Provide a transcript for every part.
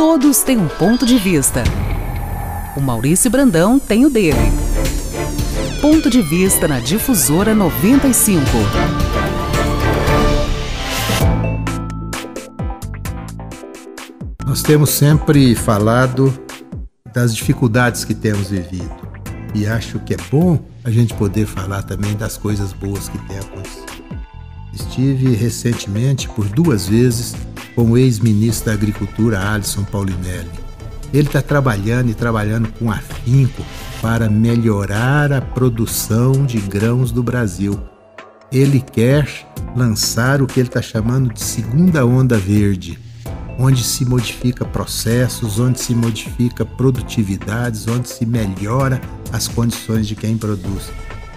Todos têm um ponto de vista. O Maurício Brandão tem o dele. Ponto de vista na Difusora 95. Nós temos sempre falado das dificuldades que temos vivido. E acho que é bom a gente poder falar também das coisas boas que acontecido. Estive recentemente por duas vezes com o ex-ministro da Agricultura, Alisson Paulinelli. Ele está trabalhando e trabalhando com afinco para melhorar a produção de grãos do Brasil. Ele quer lançar o que ele está chamando de segunda onda verde onde se modifica processos, onde se modifica produtividades, onde se melhora as condições de quem produz.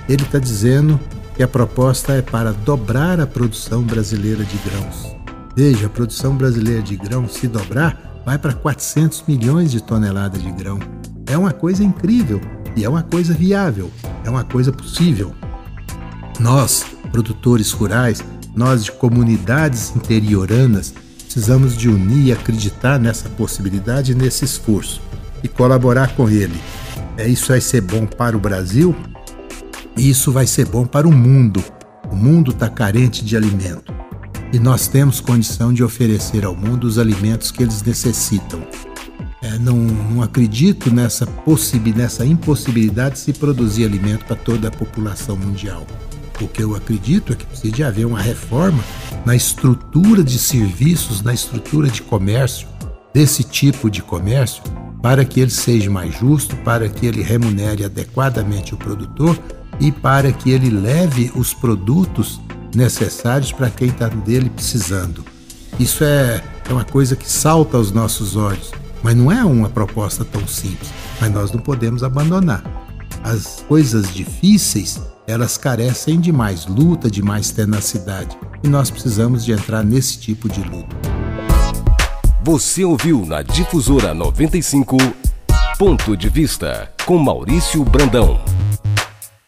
Ele está dizendo que a proposta é para dobrar a produção brasileira de grãos. Veja, a produção brasileira de grãos, se dobrar, vai para 400 milhões de toneladas de grão. É uma coisa incrível e é uma coisa viável, é uma coisa possível. Nós, produtores rurais, nós de comunidades interioranas, Precisamos de unir e acreditar nessa possibilidade nesse esforço e colaborar com ele. É, isso vai ser bom para o Brasil e isso vai ser bom para o mundo. O mundo está carente de alimento e nós temos condição de oferecer ao mundo os alimentos que eles necessitam. É, não, não acredito nessa, nessa impossibilidade de se produzir alimento para toda a população mundial. O que eu acredito é que precisa haver uma reforma na estrutura de serviços, na estrutura de comércio, desse tipo de comércio, para que ele seja mais justo, para que ele remunere adequadamente o produtor e para que ele leve os produtos necessários para quem está dele precisando. Isso é, é uma coisa que salta aos nossos olhos, mas não é uma proposta tão simples. Mas nós não podemos abandonar. As coisas difíceis elas carecem de mais luta, de mais tenacidade. E nós precisamos de entrar nesse tipo de luta. Você ouviu na Difusora 95 Ponto de Vista com Maurício Brandão.